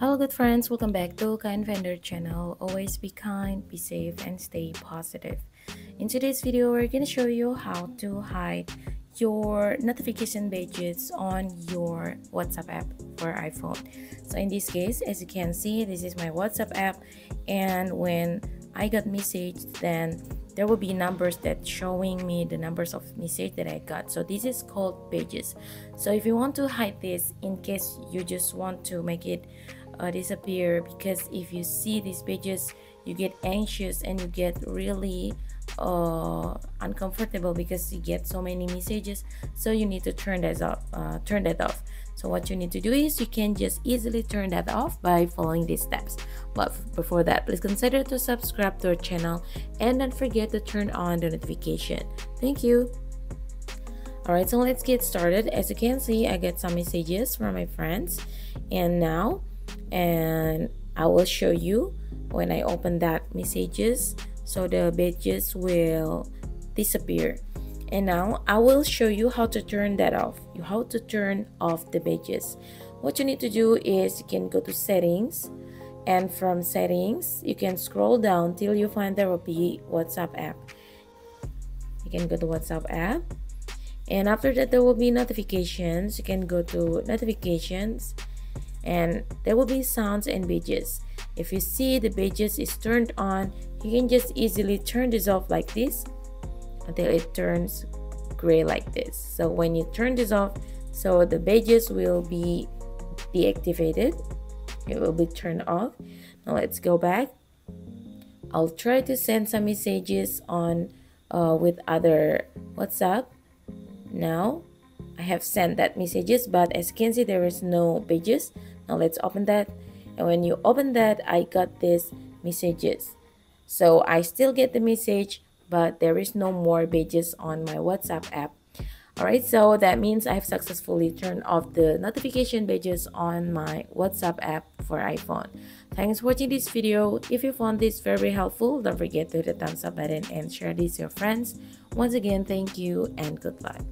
Hello good friends, welcome back to Kind Finder channel. Always be kind, be safe and stay positive. In today's video, we're going to show you how to hide your notification badges on your WhatsApp app for iPhone. So in this case, as you can see, this is my WhatsApp app and when I got message then there will be numbers that showing me the numbers of message that I got so this is called badges so if you want to hide this in case you just want to make it uh, disappear because if you see these badges you get anxious and you get really uh, uncomfortable because you get so many messages. So you need to turn that off uh, turn that off. So what you need to do is you can just easily turn that off by following these steps. But before that please consider to subscribe to our channel and don't forget to turn on the notification. Thank you. Alright so let's get started. As you can see I get some messages from my friends. And now and I will show you when I open that messages. So the badges will disappear. And now I will show you how to turn that off. You how to turn off the badges what you need to do is you can go to settings. And from settings you can scroll down till you find there will be WhatsApp app. You can go to WhatsApp app. And after that there will be notifications. You can go to notifications and there will be sounds and badges if you see the badges is turned on you can just easily turn this off like this until it turns gray like this. So when you turn this off so the badges will be deactivated. It will be turned off. Now let's go back. I'll try to send some messages on uh, with other WhatsApp now I have sent that messages but as you can see there is no badges now let's open that and when you open that I got these messages so I still get the message but there is no more badges on my WhatsApp app Alright, so that means I've successfully turned off the notification badges on my WhatsApp app for iPhone. Thanks for watching this video. If you found this very helpful, don't forget to hit the thumbs up button and share this with your friends. Once again, thank you and good luck.